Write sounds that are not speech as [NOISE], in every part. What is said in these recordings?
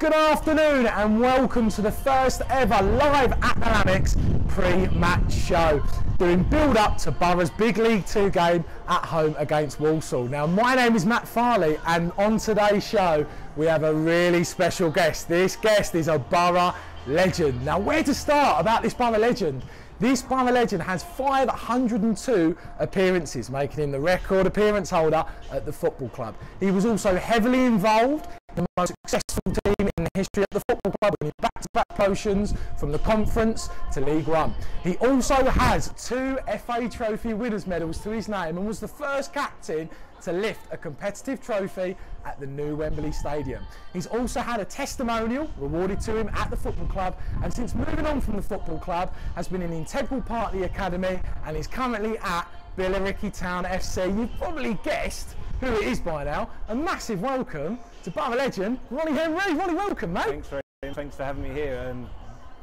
Good afternoon and welcome to the first ever live at the pre-match show. Doing build up to Borough's Big League 2 game at home against Walsall. Now my name is Matt Farley and on today's show we have a really special guest. This guest is a Borough legend. Now where to start about this Borough legend? This Borough legend has 502 appearances, making him the record appearance holder at the football club. He was also heavily involved in the most successful team in the history of the football club, winning back-to-back promotions from the Conference to League One. He also has two FA Trophy winners' medals to his name and was the first captain to lift a competitive trophy at the new Wembley Stadium. He's also had a testimonial rewarded to him at the football club and since moving on from the football club has been an integral part of the academy and is currently at Billericay Town FC. You've probably guessed who it is by now. A massive welcome to Borough legend Ronnie Henry. Ronnie, welcome mate. Thanks for thanks for having me here. Um,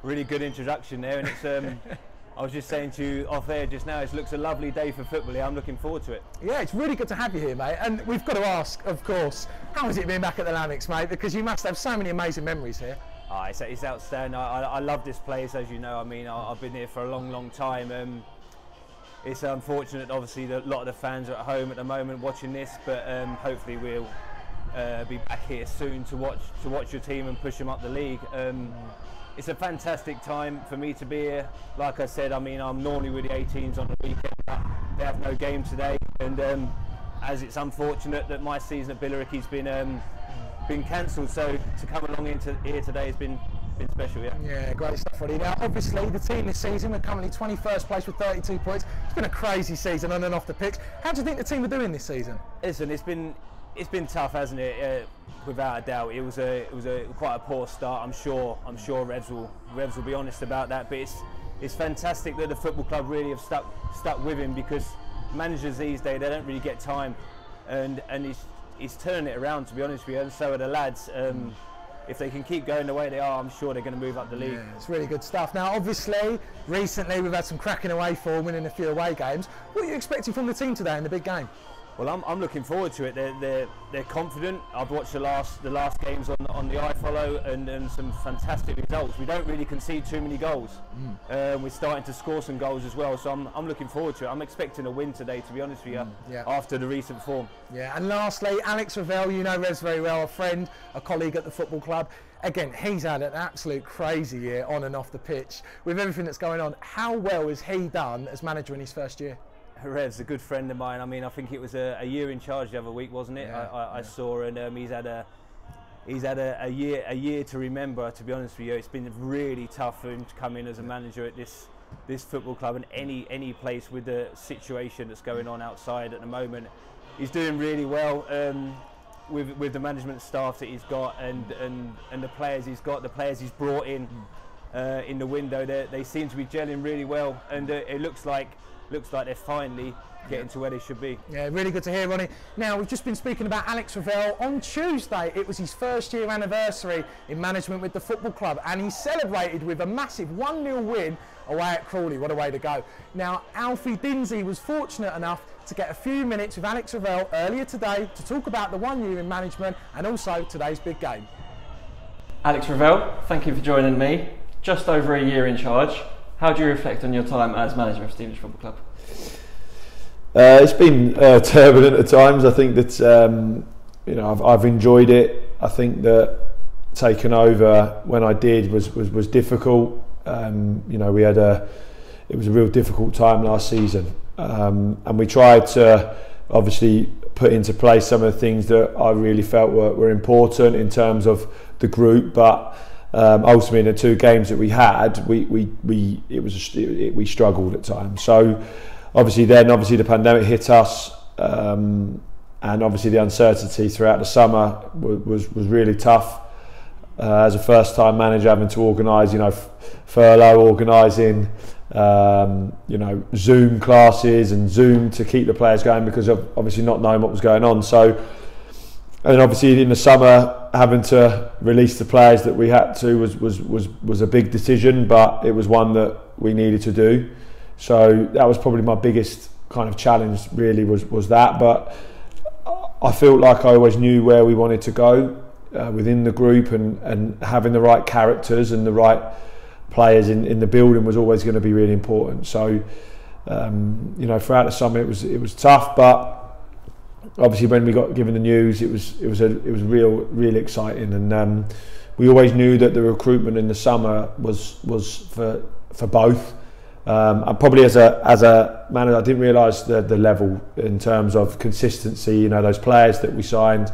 really good introduction there, and it's. Um, [LAUGHS] I was just saying to you off air just now, it looks a lovely day for football here. I'm looking forward to it. Yeah, it's really good to have you here, mate. And we've got to ask, of course, how has it been back at the Lamex, mate? Because you must have so many amazing memories here. Oh, it's, it's outstanding. I, I, love this place, as you know. I mean, I, have been here for a long, long time. Um, it's unfortunate, obviously, that a lot of the fans are at home at the moment watching this, but um, hopefully we'll uh, be back here soon to watch to watch your team and push them up the league. Um, it's a fantastic time for me to be here. Like I said, I mean, I'm normally with the 18s on the weekend. But they have no game today, and um, as it's unfortunate that my season at Billericay's been um, been cancelled, so to come along into here today has been been special, yeah. Yeah, great stuff, Ronnie. Now, obviously, the team this season, we're currently 21st place with 32 points. It's been a crazy season on and off the pitch. How do you think the team are doing this season? Listen, it's been it's been tough, hasn't it? Uh, without a doubt, it was a it was a quite a poor start. I'm sure I'm sure Revs will Revs will be honest about that. But it's it's fantastic that the football club really have stuck stuck with him because managers these days they don't really get time, and and he's he's turning it around to be honest with you. And so are the lads. Um, if they can keep going the way they are, I'm sure they're going to move up the league. Yeah, it's really good stuff. Now, obviously, recently we've had some cracking away form, winning a few away games. What are you expecting from the team today in the big game? Well, I'm, I'm looking forward to it. They're, they're, they're confident. I've watched the last the last games on on the iFollow and, and some fantastic results. We don't really concede too many goals. Mm. Um, we're starting to score some goals as well. So I'm, I'm looking forward to it. I'm expecting a win today, to be honest with you, mm, yeah. after the recent form. Yeah. And lastly, Alex Revell, you know Revs very well, a friend, a colleague at the football club. Again, he's had an absolute crazy year on and off the pitch with everything that's going on. How well has he done as manager in his first year? Rev's a good friend of mine. I mean, I think it was a, a year in charge the other week, wasn't it? Yeah, I, I, yeah. I, saw, and um, he's had a he's had a, a, year a year to remember. To be honest with you, it's been really tough for him to come in as a manager at this this football club and any any place with the situation that's going on outside at the moment. He's doing really well. Um, with, with the management staff that he's got and, and, and the players he's got, the players he's brought in uh, in the window, they seem to be gelling really well, and uh, it looks like looks like they're finally getting to where they should be. Yeah, really good to hear, Ronnie. Now, we've just been speaking about Alex Revell. On Tuesday, it was his first year anniversary in management with the football club, and he celebrated with a massive 1 0 win away at Crawley. What a way to go. Now, Alfie Dinsey was fortunate enough to get a few minutes with Alex Revell earlier today to talk about the one year in management and also today's big game. Alex Revell, thank you for joining me. Just over a year in charge. How do you reflect on your time as manager of Stevenage Football Club? Uh, it's been uh, [LAUGHS] turbulent at times. I think that um, you know I've, I've, enjoyed it. I think that taking over when I did was was, was difficult. Um, you know we had a it was a real difficult time last season, um, and we tried to obviously put into place some of the things that I really felt were, were important in terms of the group, but um, ultimately in the two games that we had, we we, we it was it, we struggled at times. So obviously then obviously the pandemic hit us, um, and obviously the uncertainty throughout the summer was was, was really tough. Uh, as a first time manager, having to organise, you know, furlough, organising, um, you know, Zoom classes and Zoom to keep the players going because of obviously not knowing what was going on. So and obviously in the summer having to release the players that we had to was was was was a big decision but it was one that we needed to do so that was probably my biggest kind of challenge really was was that but I felt like I always knew where we wanted to go uh, within the group and, and having the right characters and the right players in, in the building was always going to be really important. So, um, you know, throughout the summer it was it was tough, but obviously when we got given the news, it was it was a it was real really exciting, and um, we always knew that the recruitment in the summer was was for for both. Um, and probably as a as a manager, I didn't realise the the level in terms of consistency. You know, those players that we signed,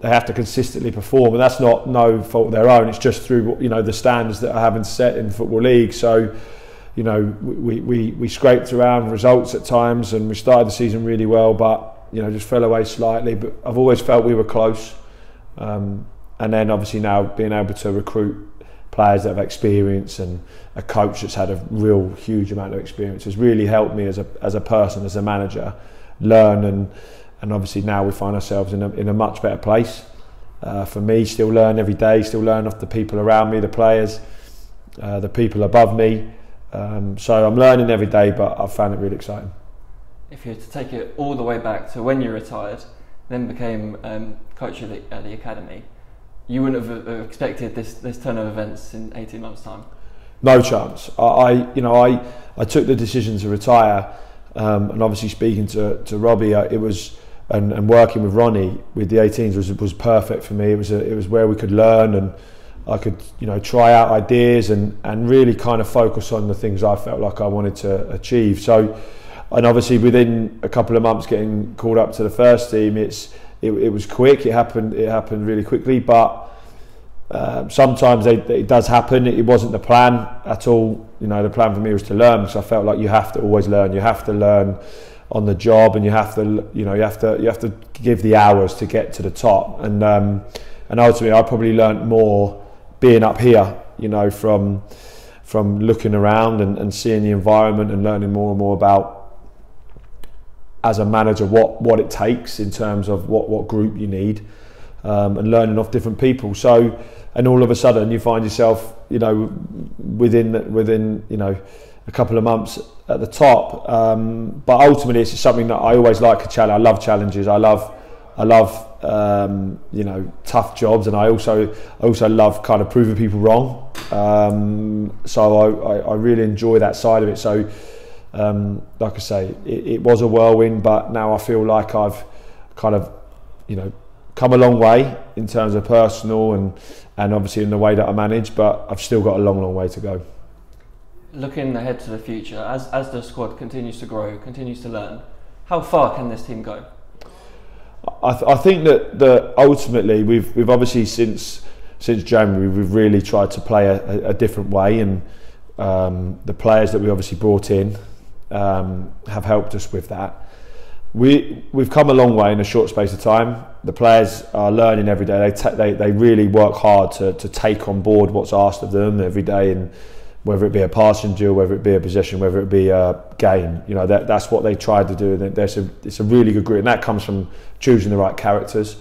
they have to consistently perform, and that's not no fault of their own. It's just through you know the standards that are having set in football league. So, you know, we we we scraped around results at times, and we started the season really well, but you know just fell away slightly. But I've always felt we were close. Um, and then obviously now being able to recruit players that have experience and a coach that's had a real huge amount of experience has really helped me as a as a person as a manager learn and and obviously now we find ourselves in a in a much better place uh, for me still learn every day still learn off the people around me the players uh, the people above me um, so I'm learning every day but I've found it really exciting if you were to take it all the way back to when you retired then became um, coach at the, at the academy you wouldn't have expected this this turn of events in 18 months' time. No chance. I, I you know, I I took the decision to retire, um, and obviously speaking to to Robbie, uh, it was and, and working with Ronnie with the 18s was was perfect for me. It was a, it was where we could learn and I could you know try out ideas and and really kind of focus on the things I felt like I wanted to achieve. So, and obviously within a couple of months getting called up to the first team, it's it, it was quick. It happened. It happened really quickly. But uh, sometimes they, it does happen. It, wasn't the plan at all. You know, the plan for me was to learn because I felt like you have to always learn. You have to learn on the job, and you have to, you know, you have to, you have to give the hours to get to the top. And um, and ultimately, I probably learned more being up here. You know, from from looking around and, and seeing the environment and learning more and more about as a manager what what it takes in terms of what what group you need um, and learning off different people. So and all of a sudden you find yourself you know within within you know a couple of months at the top um, but ultimately it's something that I always like a challenge. I love challenges. I love I love um, you know tough jobs and I also also love kind of proving people wrong. Um, so I, I, I really enjoy that side of it. So um, like I say, it, it, was a whirlwind, but now I feel like I've kind of, you know, come a long way in terms of personal and and obviously in the way that I manage, but I've still got a long, long way to go. Looking ahead to the future, as as the squad continues to grow, continues to learn, how far can this team go? I, th- I think that that ultimately we've we've obviously since since January we've really tried to play a, a different way and um, the players that we obviously brought in um, have helped us with that. We, we've come a long way in a short space of time. The players are learning every day. They, they, they really work hard to, to take on board what's asked of them every day, and whether it be a passing duel, whether it be a possession, whether it be a game. You know that, that's what they tried to do. There's a, it's a really good group, and that comes from choosing the right characters.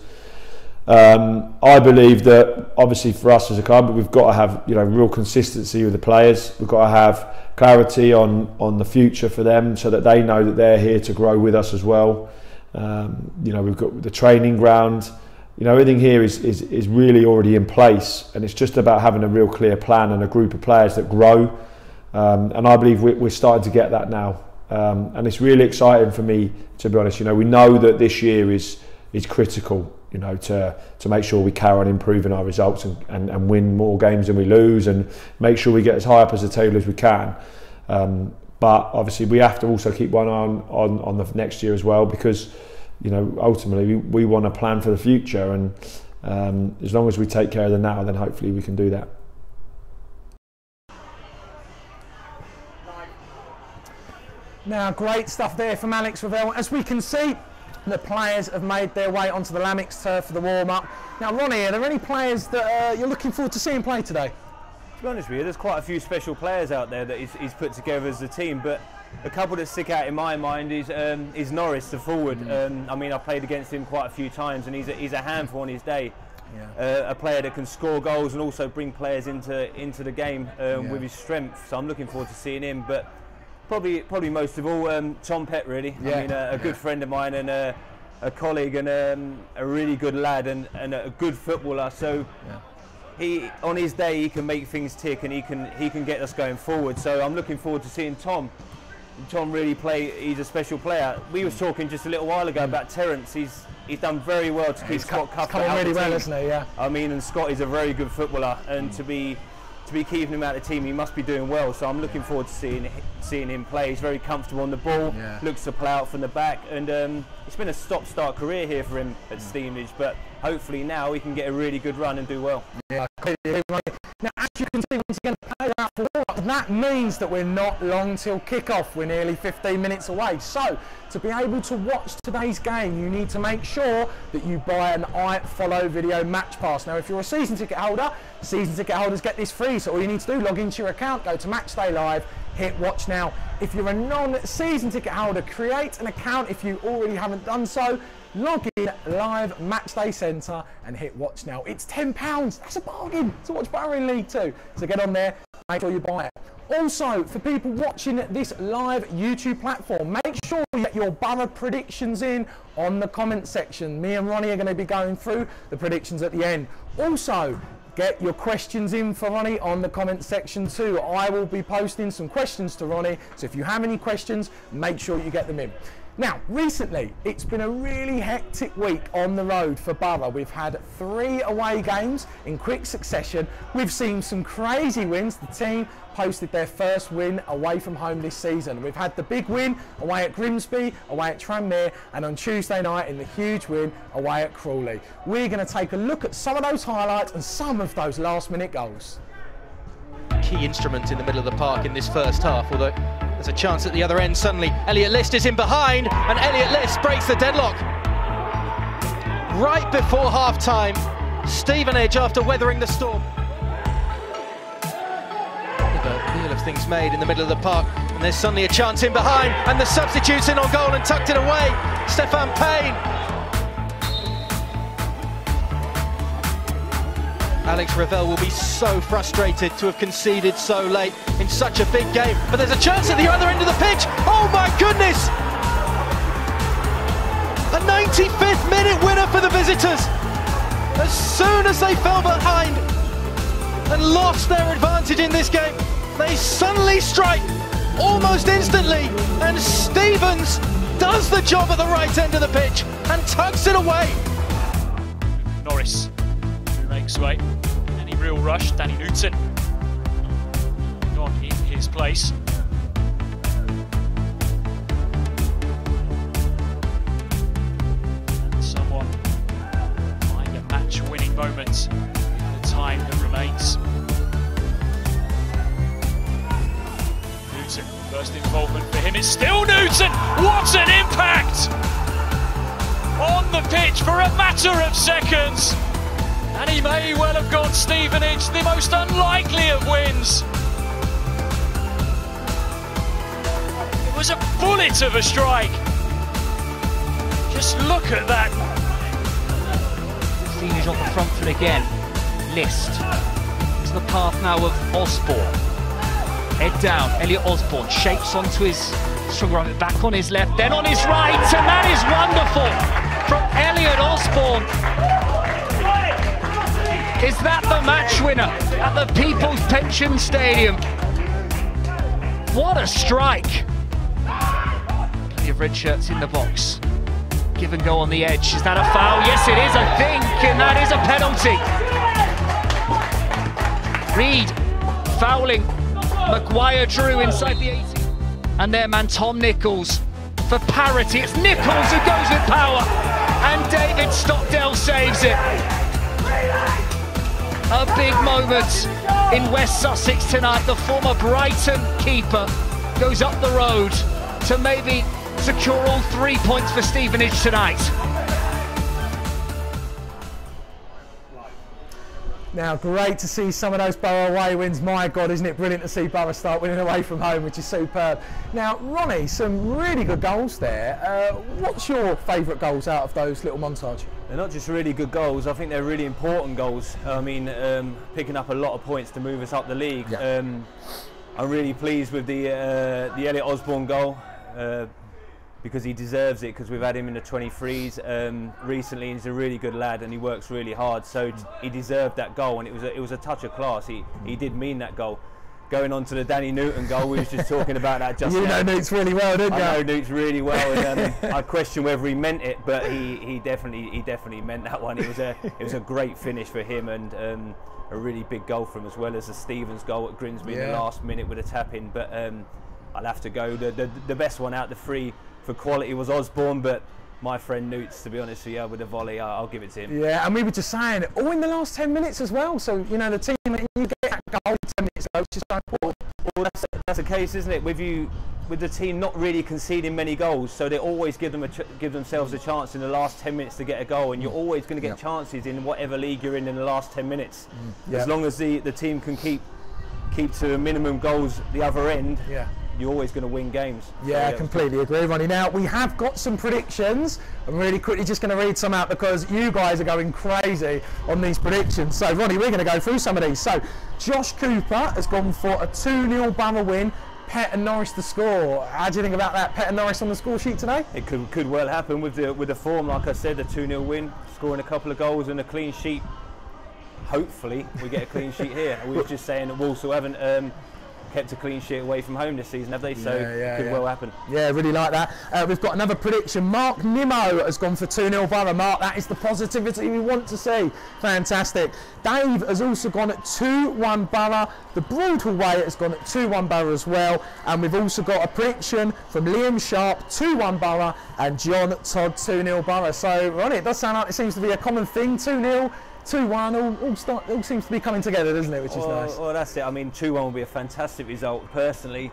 Um, I believe that obviously for us as a club, we've got to have you know real consistency with the players. We've got to have clarity on on the future for them, so that they know that they're here to grow with us as well. Um, you know, we've got the training ground. You know, everything here is, is is really already in place, and it's just about having a real clear plan and a group of players that grow. Um, and I believe we're, we're starting to get that now, um, and it's really exciting for me to be honest. You know, we know that this year is is critical you know, to, to make sure we carry on improving our results and, and, and win more games than we lose and make sure we get as high up as the table as we can. Um, but obviously we have to also keep one eye on, on, on the next year as well because, you know, ultimately we, we want to plan for the future and um, as long as we take care of the now, then hopefully we can do that. Now, great stuff there from Alex Revell. As we can see, the players have made their way onto the Lamex turf for the warm-up. Now, Ronnie, are there any players that uh, you're looking forward to seeing play today? To be honest with you, there's quite a few special players out there that he's, he's put together as a team, but a couple that stick out in my mind is um, is Norris, the forward. Mm. Um, I mean, I've played against him quite a few times, and he's a, he's a handful on his day. Yeah. Uh, a player that can score goals and also bring players into into the game um, yeah. with his strength. So I'm looking forward to seeing him. But probably probably most of all um, Tom Pett really. Yeah. I mean a, a good friend of mine and uh, a colleague and um, a really good lad and, and a good footballer. So Yeah. he on his day he can make things tick and he can he can get us going forward. So I'm looking forward to seeing Tom. Tom really play. He's a special player. We was talking just a little while ago about Terence. He's he's done very well to keep He's Scott Cuthbert come on really well, hasn't he? Yeah. I mean, and Scott is a very good footballer, and to be to be keeping him out of the team, he must be doing well. So I'm looking forward to seeing seeing him play. He's very comfortable on the ball, Yeah. looks to play out from the back, and um, it's been a stop-start career here for him at Stevenage. But hopefully now he can get a really good run and do well. Yeah, I completely agree, Ronnie. Now, as you can see, once again, That means that we're not long till kick-off. We're nearly 15 minutes away. So, to be able to watch today's game, you need to make sure that you buy an iFollow Video Match Pass. Now, if you're a season ticket holder, season ticket holders get this free. So all you need to do, log into your account, go to Matchday Live, hit watch now. If you're a non-season ticket holder, create an account if you already haven't done so. Log in live Matchday Centre and hit watch now. It's £10. That's a bargain to watch in League Two. So get on there, make sure you buy it. Also, for people watching this live YouTube platform, make sure you get your Borough predictions in on the comment section. Me and Ronnie are going to be going through the predictions at the end. Also, Get your questions in for Ronnie on the comment section too. I will be posting some questions to Ronnie, so if you have any questions, make sure you get them in. Now, recently, it's been a really hectic week on the road for Borough. We've had three away games in quick succession. We've seen some crazy wins. The team posted their first win away from home this season. We've had the big win away at Grimsby, away at Tranmere, and on Tuesday night in the huge win away at Crawley. We're going to take a look at some of those highlights and some of those last minute goals. Key instrument in the middle of the park in this first half, although there's a chance at the other end suddenly. Elliot List is in behind, and Elliot List breaks the deadlock. Right before half time, Stevenage after weathering the storm. A deal of things made in the middle of the park, and there's suddenly a chance in behind, and the substitutes in on goal and tucked it away. Stefan Payne Alex Revell will be so frustrated to have conceded so late in such a big game. But there's a chance at the other end of the pitch. Oh my goodness! A 95th minute winner for the visitors. As soon as they fell behind and lost their advantage in this game, they suddenly strike almost instantly. And Stevens does the job at the right end of the pitch and tucks it away. Norris, makes way. Real rush, Danny Newton. Gone in his place. And someone find a match winning moment in the time that remains. Newton, first involvement for him. It's still Newton! What an impact! on the pitch for a matter of seconds. And he may well have got Stevenage the most unlikely of wins. It was a bullet of a strike. Just look at that. Stevenage on the front foot again. List. Into the path now of Osborne. Head down. Elliot Osborne shapes onto his strong right back on his left, then on his right, and that is wonderful from Elliot Osborne. Is that the match winner at the People's Pension Stadium? What a strike! Plenty of red shirts in the box. Give and go on the edge. Is that a foul? Yes, it is, I think, and that is a penalty. Reed fouling. Maguire Drew inside the 80. And their man Tom Nichols for parity. It's Nichols who goes with power. And David Stockdale saves it. A big moment in West Sussex tonight. The former Brighton keeper goes up the road to maybe secure all three points for Stevenage tonight. Now, great to see some of those Borough away wins. My God, isn't it brilliant to see Borough start winning away from home, which is superb. Now, Ronnie, some really good goals there. Uh, what's your favourite goals out of those little montage? They're not just really good goals. I think they're really important goals. I mean, um, picking up a lot of points to move us up the league. Yeah. Um, I'm really pleased with the uh, the Elliot Osborne goal. Uh, because he deserves it because we've had him in the 23s um, recently and he's a really good lad and he works really hard so he deserved that goal and it was a, it was a touch of class he, he did mean that goal going on to the Danny Newton goal we was just talking about that just [LAUGHS] you now. know Newts really well didn't you I know Newts really well and um, [LAUGHS] I question whether he meant it but he, he definitely he definitely meant that one. It was a it was a great finish for him and um, a really big goal for him as well as the Stevens goal at Grimsby in the last minute with a tap in. But um, I'll have to go. The, the, the best one out the three for quality was Osborne, but my friend Newts, to be honest with you, with a volley, I- I'll give it to him. Yeah, and we were just saying, all in the last 10 minutes as well. So, you know, the team, you get that goal 10 minutes ago, which is so important. Well, that's, that's the case, isn't it? With you, with the team not really conceding many goals, so they always give them a ch- give themselves a chance in the last 10 minutes to get a goal, and you're always going to get chances in whatever league you're in in the last 10 minutes. Mm. Yeah. As long as the, the team can keep keep to a minimum goals the other end, Yeah. You're always going to win games. So, Yeah, it's completely agree, Ronnie. Now, we have got some predictions. I'm really quickly just going to read some out because you guys are going crazy on these predictions. So, Ronnie, we're going to go through some of these. So, Josh Cooper has gone for a 2 0 Bama win. Pett and Norris to score. How do you think about that? Pett and Norris on the score sheet today? It could, could well happen with the with the form, like I said, a 2 0 win, scoring a couple of goals and a clean sheet. Hopefully, we get a clean sheet here. We were just saying that Walsall haven't um, kept a clean sheet away from home this season, have they? So Yeah, yeah, could yeah. well happen. Yeah, really like that. Uh, we've got another prediction. Mark Nimmo has gone for 2 0 Borough. Mark, that is the positivity we want to see. Fantastic. Dave has also gone at 2 1 Borough. The brutal Way has gone at 2 1 Borough as well. And we've also got a prediction from Liam Sharp 2 1 Borough and John Todd 2 0 Borough. So, Ronnie, it does sound like it seems to be a common thing 2 0. 2 1, all, all, start, all seems to be coming together, doesn't it? Which is Well, nice. well, that's it. I mean, 2 1 will be a fantastic result. Personally,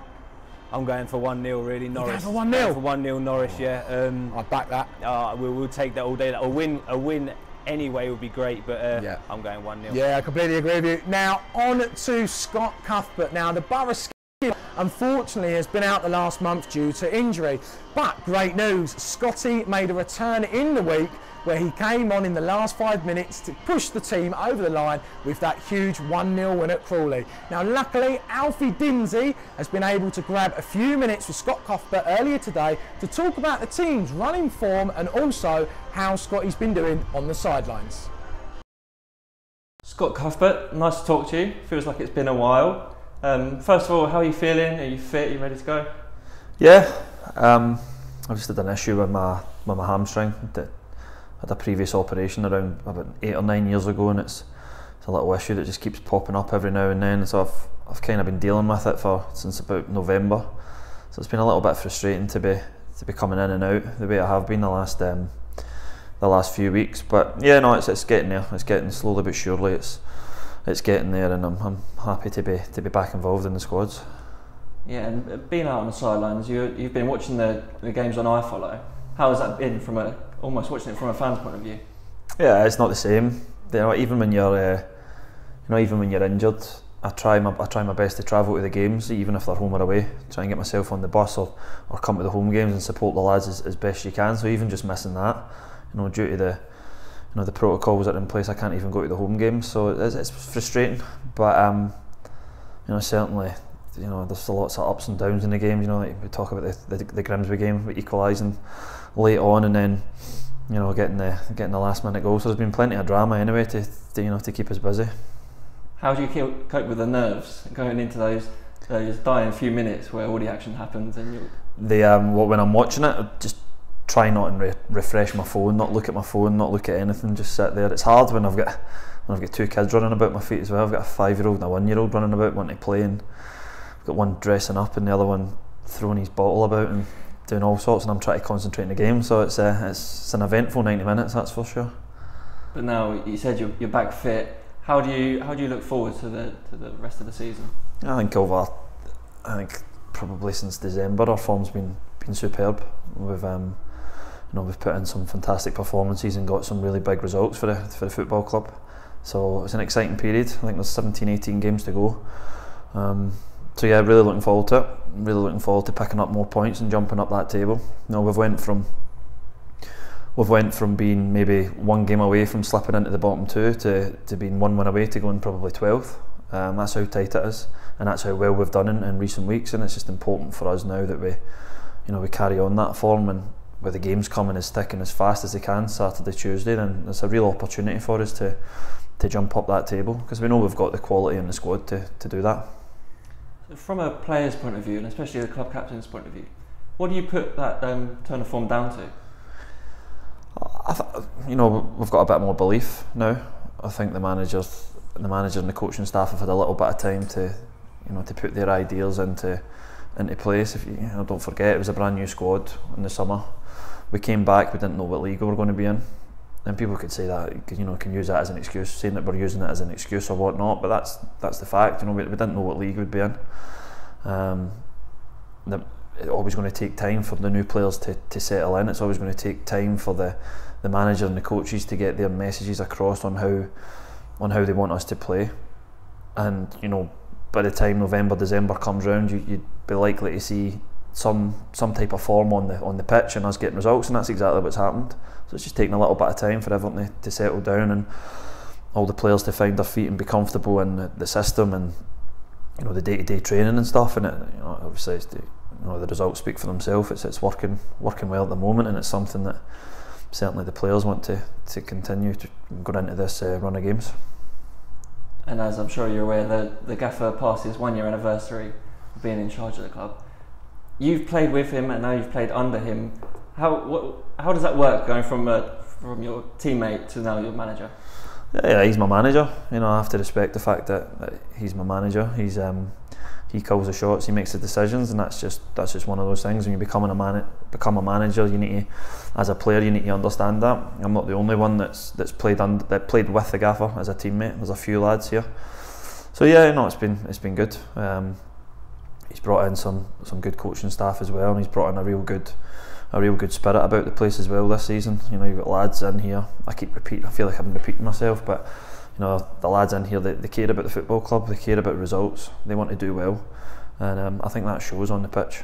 I'm going for 1 0 really. Norris. for 1-0? Going For 1 0 Norris, yeah. Um, I back that. uh, we'll, we'll take that all day. A win, a win anyway would be great, but uh, Yeah. I'm going 1 0. Yeah, I completely agree with you. Now, on to Scott Cuthbert. Now, the Borough unfortunately, has been out the last month due to injury. But great news Scotty made a return in the week where he came on in the last five minutes to push the team over the line with that huge 1 0 win at Crawley. Now, luckily, Alfie Dinsey has been able to grab a few minutes with Scott Cuthbert earlier today to talk about the team's running form and also how Scotty's been doing on the sidelines. Scott Cuthbert, nice to talk to you. Feels like it's been a while. Um, first of all, how are you feeling? Are you fit? Are you ready to go? Yeah, um, I just had an issue with my with my hamstring. That had a previous operation around about eight or nine years ago, and it's it's a little issue that just keeps popping up every now and then. So I've I've kind of been dealing with it for since about November. So it's been a little bit frustrating to be to be coming in and out the way I have been the last um, the last few weeks. But yeah, no, it's it's getting there. It's getting slowly but surely. It's it's getting there, and I'm, I'm happy to be to be back involved in the squads. Yeah, and being out on the sidelines, you, you've been watching the, the games on iFollow. How has that been from a almost watching it from a fan's point of view? Yeah, it's not the same. You know, even when you're, uh, you know, even when you're injured, I try my I try my best to travel to the games, even if they're home or away. Try and get myself on the bus or, or come to the home games and support the lads as, as best you can. So even just missing that, you know, due to the you know the protocols that are in place, I can't even go to the home games. So it's, it's frustrating, but um, you know, certainly. You know, there's lots of ups and downs in the games. You know, like we talk about the, the, the Grimsby game, equalising late on, and then you know, getting the getting the last minute goal. So there's been plenty of drama anyway to, to you know to keep us busy. How do you keep, cope with the nerves going into those those dying few minutes where all the action happens and you The um, what when I'm watching it, I just try not and re- refresh my phone, not look at my phone, not look at anything, just sit there. It's hard when I've got when I've got two kids running about my feet as well. I've got a five year old and a one year old running about wanting to play, and I've got one dressing up and the other one throwing his bottle about and doing all sorts and I'm trying to concentrate in the game. So it's a, it's an eventful 90 minutes, that's for sure. But now you said you're, you're back fit. How do you how do you look forward to the to the rest of the season? I think over, I think probably since December our form's been been superb. We've um, you know we've put in some fantastic performances and got some really big results for the for the football club. So it's an exciting period. I think there's 17, 18 games to go. Um, so yeah, really looking forward to it. Really looking forward to picking up more points and jumping up that table. You know, we've went from we've went from being maybe one game away from slipping into the bottom two to, to being one win away to going probably 12th. Um, that's how tight it is, and that's how well we've done in, in recent weeks. And it's just important for us now that we, you know we carry on that form and with the games coming as thick and as fast as they can Saturday, Tuesday, then it's a real opportunity for us to to jump up that table because we know we've got the quality in the squad to, to do that. From a player's point of view, and especially the club captain's point of view, what do you put that um, turn of form down to? I th- you know we've got a bit more belief now. I think the managers, the manager and the coaching staff have had a little bit of time to, you know, to put their ideas into into place. If you, you know, don't forget, it was a brand new squad in the summer. We came back, we didn't know what league we were going to be in, and people could say that, you know, can use that as an excuse, saying that we're using it as an excuse or whatnot. But that's that's the fact. You know, we, we didn't know what league we'd be in. Um, the, it's always going to take time for the new players to, to settle in. It's always going to take time for the, the manager and the coaches to get their messages across on how on how they want us to play. And you know, by the time November, December comes round, you, you'd be likely to see some some type of form on the on the pitch and us getting results, and that's exactly what's happened. So it's just taking a little bit of time for everyone to, to settle down and all the players to find their feet and be comfortable in the, the system and you know the day to day training and stuff. And it, you know, obviously, it's the, you know the results speak for themselves. It's it's working working well at the moment, and it's something that certainly the players want to to continue to go into this uh, run of games. And as I'm sure you're aware, the the gaffer passes one year anniversary of being in charge of the club. You've played with him, and now you've played under him. How what, how does that work going from a, from your teammate to now your manager? Yeah, he's my manager. You know, I have to respect the fact that, he's my manager. He's um, he calls the shots, he makes the decisions, and that's just that's just one of those things. When you become a man, become a manager, you need to, as a player, you need to understand that. I'm not the only one that's that's played that played with the gaffer as a teammate. There's a few lads here, so yeah, no, it's been it's been good. Um, he's brought in some some good coaching staff as well, and he's brought in a real good a real good spirit about the place as well this season. You know, you've got lads in here. I keep repeating. I feel like I'm repeating myself, but you know the lads in here they, they care about the football club. They care about results. They want to do well, and um, I think that shows on the pitch.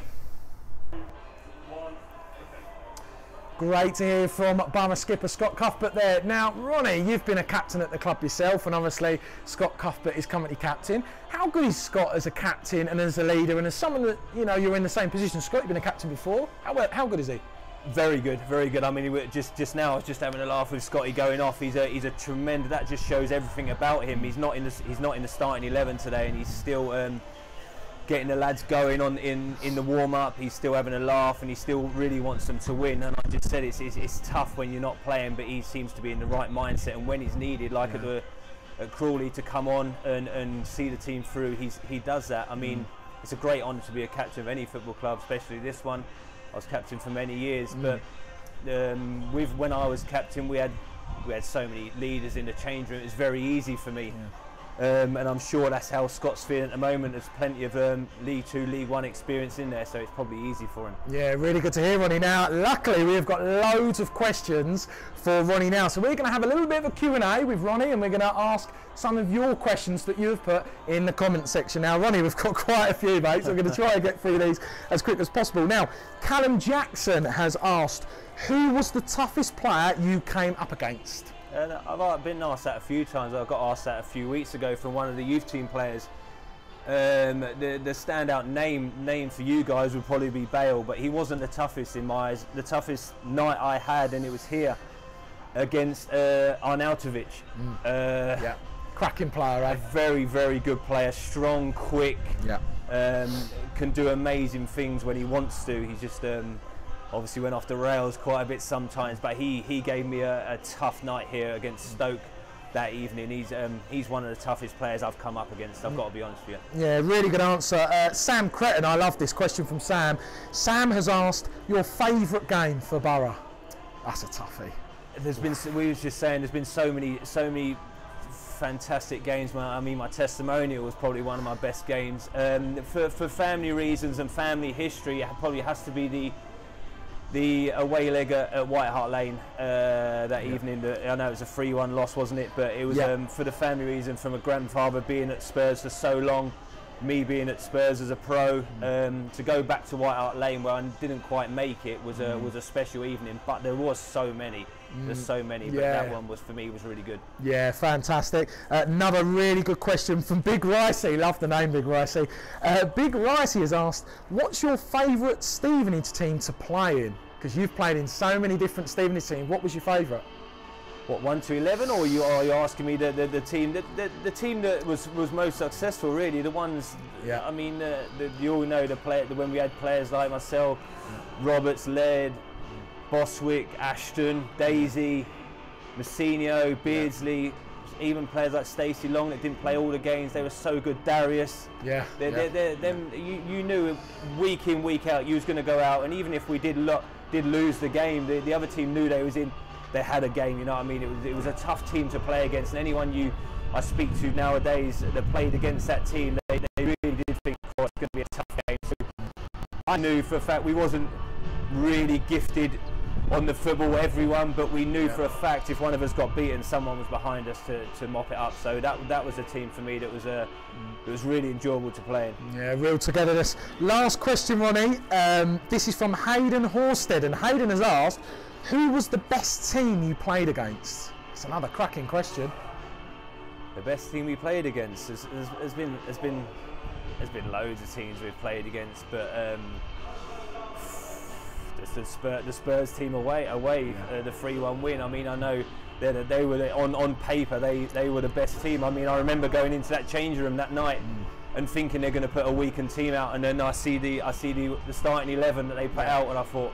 Great to hear from Borough skipper Scott Cuthbert there. Now, Ronnie, you've been a captain at the club yourself, and obviously Scott Cuthbert is currently captain. How good is Scott as a captain and as a leader, and as someone that you know you're in the same position? Scott, you've been a captain before. How, how good is he? Very good, very good. I mean, just just now I was just having a laugh with Scotty going off. He's a he's a tremendous. That just shows everything about him. He's not in the he's not in the starting eleven today, and he's still. Um, getting the lads going on in, in the warm up. He's still having a laugh and he still really wants them to win. And I just said it's, it's, it's tough when you're not playing, but he seems to be in the right mindset. And when he's needed, like yeah. at, the, at Crawley, to come on and, and see the team through, he's, he does that. I mean, mm. it's a great honour to be a captain of any football club, especially this one. I was captain for many years, mm. but um, with when I was captain, we had we had so many leaders in the change room. It was very easy for me. Yeah um, and I'm sure that's how Scott's feeling at the moment. There's plenty of um, League Two, League One experience in there, so it's probably easy for him. Yeah, really good to hear, Ronnie. Now, luckily, we've got loads of questions for Ronnie now, so we're going to have a little bit of a Q&A with Ronnie, and we're going to ask some of your questions that you've put in the comment section. Now, Ronnie, we've got [LAUGHS] quite a few, mate, so we're going to try and get through these as quick as possible. Now, Callum Jackson has asked, who was the toughest player you came up against? Uh, I've been asked that a few times. I got asked that a few weeks ago from one of the youth team players. Um, the, the standout name name for you guys would probably be Bale, but he wasn't the toughest in my eyes. The toughest night I had, and it was here against uh, Arnautovic. Mm. Uh, yeah, cracking player, eh? A very, very good player, strong, quick. Yeah, um, can do amazing things when he wants to. He's just um, obviously went off the rails quite a bit sometimes, but he, he gave me a, a tough night here against Stoke that evening. He's um, he's one of the toughest players I've come up against. I've got to be honest with you. Yeah, really good answer, uh, Sam Cretin. I love this question from Sam. Sam has asked your favourite game for Borough. That's a toughie. There's been we was just saying there's been so many so many fantastic games. I mean, my testimonial was probably one of my best games. Um, for, for family reasons and family history, it probably has to be the the away leg at, at White Hart Lane uh, that yeah. evening. The, I know it was a 3 1 loss, wasn't it? But it was yeah. um, for the family reason from a grandfather being at Spurs for so long. me being at Spurs as a pro, um, to go back to White Hart Lane where I didn't quite make it was a was a special evening. But there was so many, there's so many. But Yeah. that one was for me was really good. Yeah, fantastic. Uh, another really good question from Big Ricey. Love the name, Big Ricey. Uh, Big Ricey has asked, "What's your favourite Stevenage team to play in?" Because you've played in so many different Stevenage teams. What was your favourite? What one to eleven, or you are you asking me the, the, the team the, the, the team that was, was most successful? Really, the ones. Yeah. I mean, uh, the, you all know the play when we had players like myself, Roberts, Laird, Bostwick, Ashton, Daisy, Mousinho, Beardsley, even players like Stacy Long that didn't play all the games. They were so good. Darius. Yeah, They're, yeah. they're, they're, them, you, you knew week in week out you was going to go out, and even if we did lo- did lose the game, the, the other team knew they was in. They had a game, you know what I mean? It was it was a tough team to play against, and anyone you I speak to nowadays that played against that team, they, they really did think oh, it's going to be a tough game. So I knew for a fact we wasn't really gifted on the football, everyone, but we knew for a fact if one of us got beaten, someone was behind us to, to mop it up. So that that was a team for me that was a it was really enjoyable to play in. Yeah, real togetherness. Last question, Ronnie. Um, this is from Hayden Horsted, and Hayden has asked, "Who was the best team you played against?" It's another cracking question. The best team we played against has, has, has been has been has been loads of teams we've played against, but um, it's the, Spur, the Spurs team away away uh, the three one win. I mean, I know they they were on on paper they they were the best team. I mean, I remember going into that change room that night. And thinking they're going to put a weakened team out, and then I see the I see the, the starting eleven that they put out, and I thought,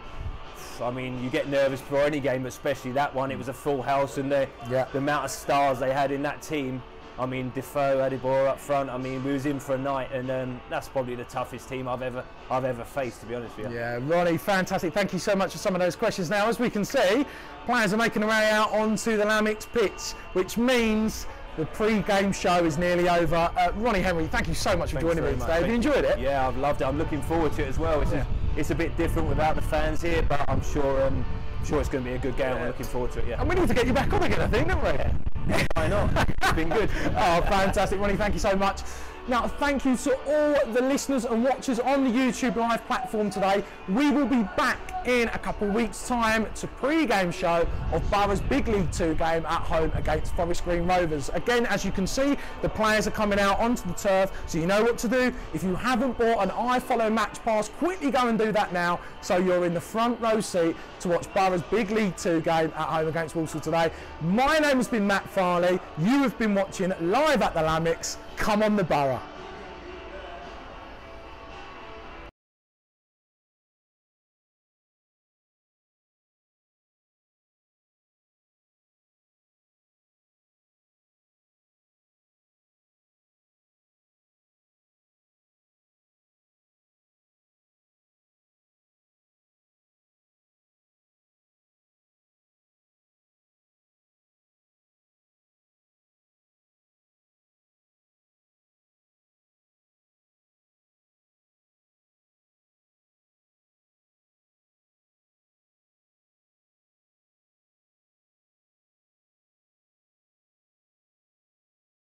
I mean, you get nervous for any game, but especially that one. It was a full house, and the, Yeah. the amount of stars they had in that team. I mean, Defoe, Adebayor up front. I mean, we was in for a night, and um, that's probably the toughest team I've ever I've ever faced, to be honest with you. Yeah, Ronnie, fantastic. Thank you so much for some of those questions. Now, as we can see, players are making their way out onto the Lamex pitch, which means the pre-game show is nearly over. Uh, Ronnie Henry, thank you so much for Thanks joining me much. today. Have you enjoyed it? Yeah, I've loved it. I'm looking forward to it as well. It's, Yeah. a, it's a bit different without the fans here, but I'm sure um, sure it's going to be a good game. I'm looking forward to it. Yeah. And we need to get you back on again, I think, don't we? Why not? It's been good. [LAUGHS] Oh, fantastic, Ronnie. Thank you so much. Now, thank you to all the listeners and watchers on the YouTube live platform today. We will be back in a couple weeks' time to pre-game show of Borough's Big League Two game at home against Forest Green Rovers. Again, as you can see, the players are coming out onto the turf, so you know what to do. If you haven't bought an iFollow Match Pass, quickly go and do that now, so you're in the front row seat to watch Borough's Big League Two game at home against Walsall today. My name has been Matt Farley. You have been watching live at the Lamex. Come on, the Borough.